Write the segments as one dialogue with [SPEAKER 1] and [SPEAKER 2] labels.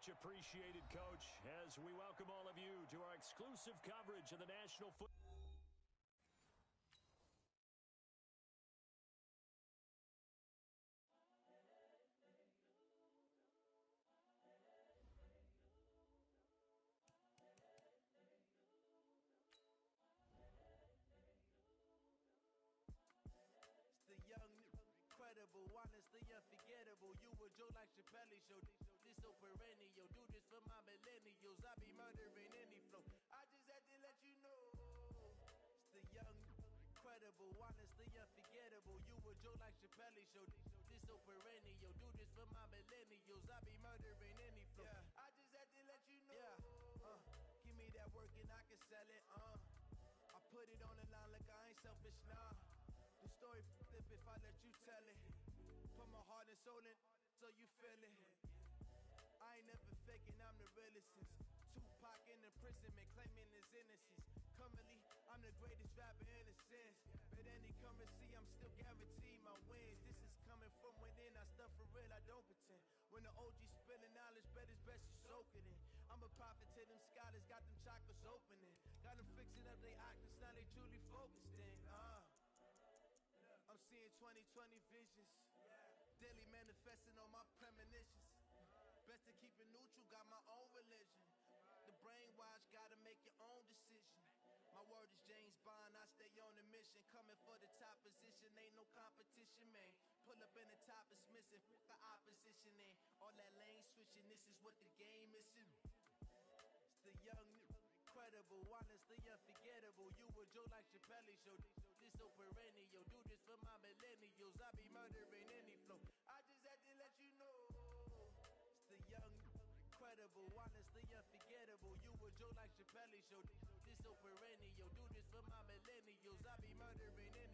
[SPEAKER 1] Much appreciated, Coach, as we welcome all of you to our exclusive coverage of the National Football.
[SPEAKER 2] the young, incredible, honestly unforgettable. You a Joe like Chappelle show. So perennial. Do this for my millennials. I be murdering any flow. I just had to let you know. It's the young, incredible, honestly unforgettable. You a Joe like Chappelle show. This so perennial. Do this for my millennials. I be murdering any flow. I just had to let you know. Yeah. Uh, give me that work and I can sell it. Uh, I put it on the line like I ain't selfish, nah. The story flip if I let you tell it. Put my heart and soul in so you feel it. Faking, I'm the realest since Tupac in imprisonment, claiming his innocence. Currently, I'm the greatest rapper in a sense. But any currency, I'm still guaranteed my wins. This is coming from within, I stuff for real, I don't pretend. When the OG spilling knowledge, bet it's best you soak it in. I'm a prophet to them scholars, got them chakras opening. Got them fixing up their octaves, now they truly focused in. Uh. I'm seeing 2020 visions. Daily manifesting on my premonitions. It neutral, got my own religion. The brainwash, gotta make your own decision. My word is James Bond, I stay on the mission. Coming for the top position, ain't no competition, man. Pull up in the top is missing, the opposition, and all that lane switching, this is what the game is. It's the young, incredible, honestly unforgettable. You a Joe like Chappelle show. This so perennial. Do this for my millennials. I be murdering any incredible, honestly unforgettable. You a Joe like Chappelle show. This so perennial. Do this for my millennials. I be murdering any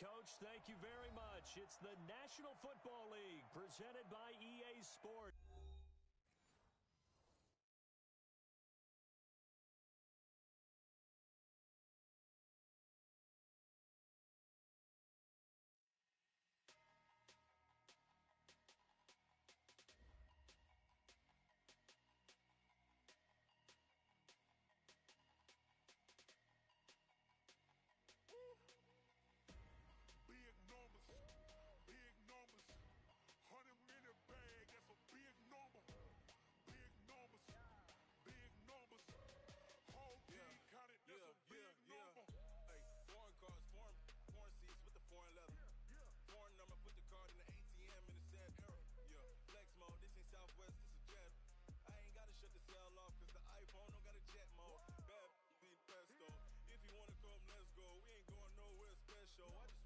[SPEAKER 1] Coach, thank you very much. It's the National Football League presented by EA Sports.
[SPEAKER 3] show. I just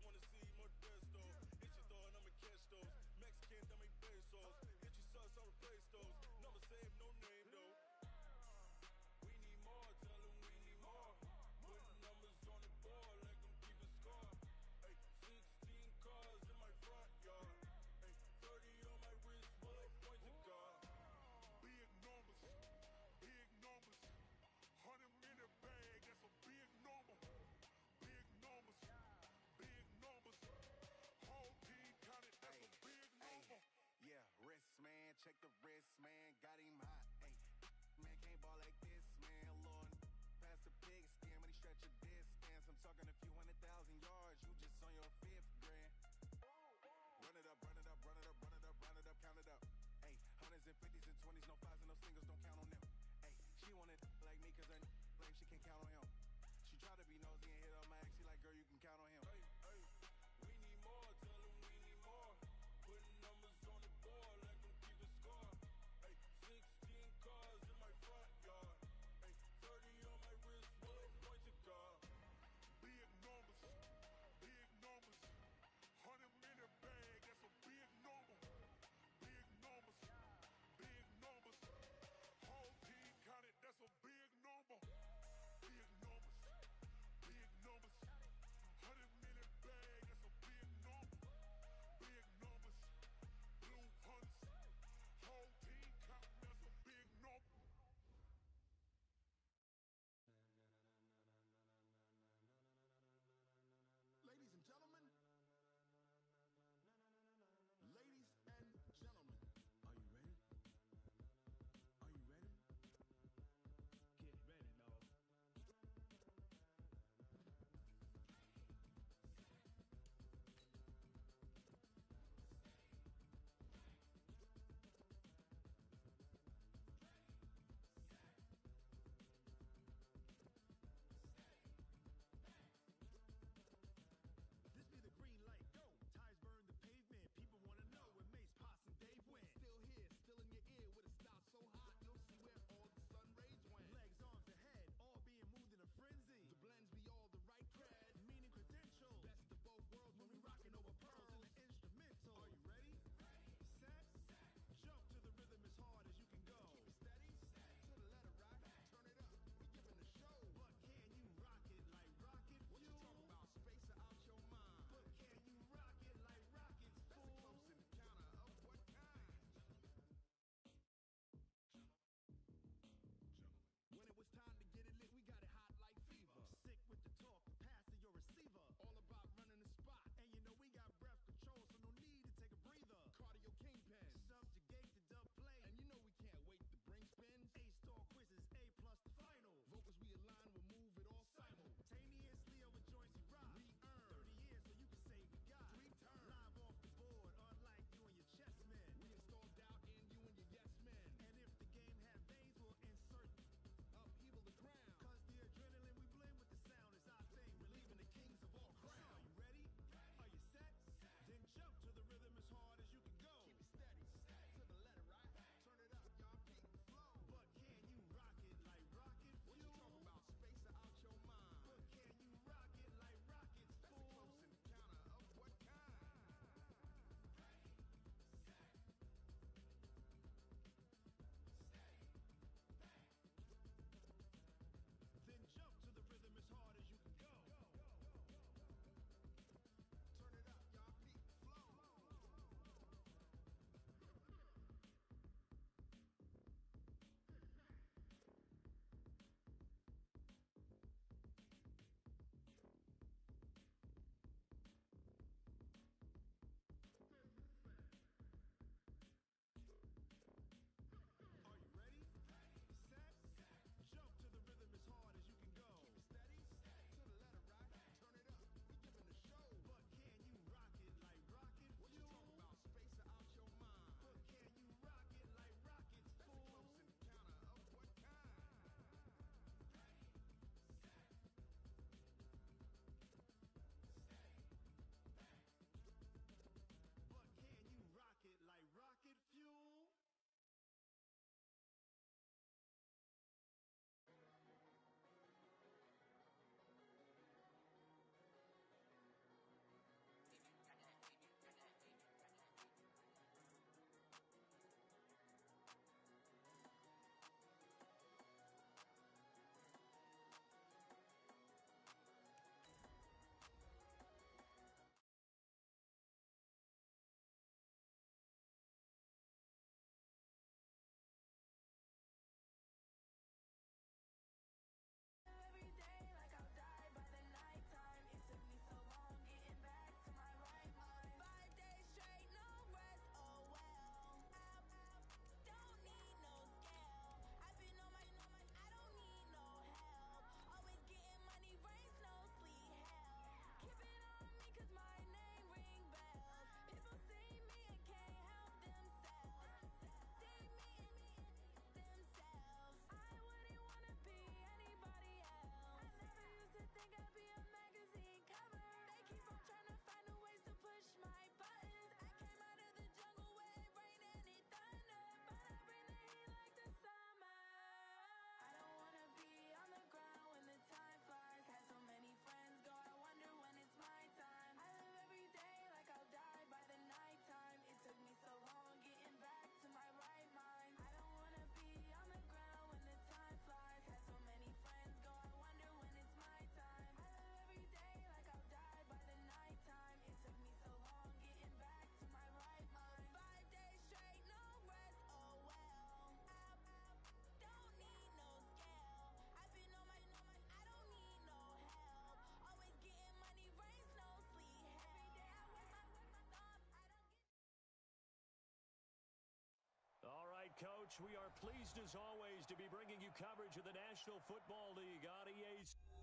[SPEAKER 1] We are pleased as always to be bringing you coverage of the National Football League on EA.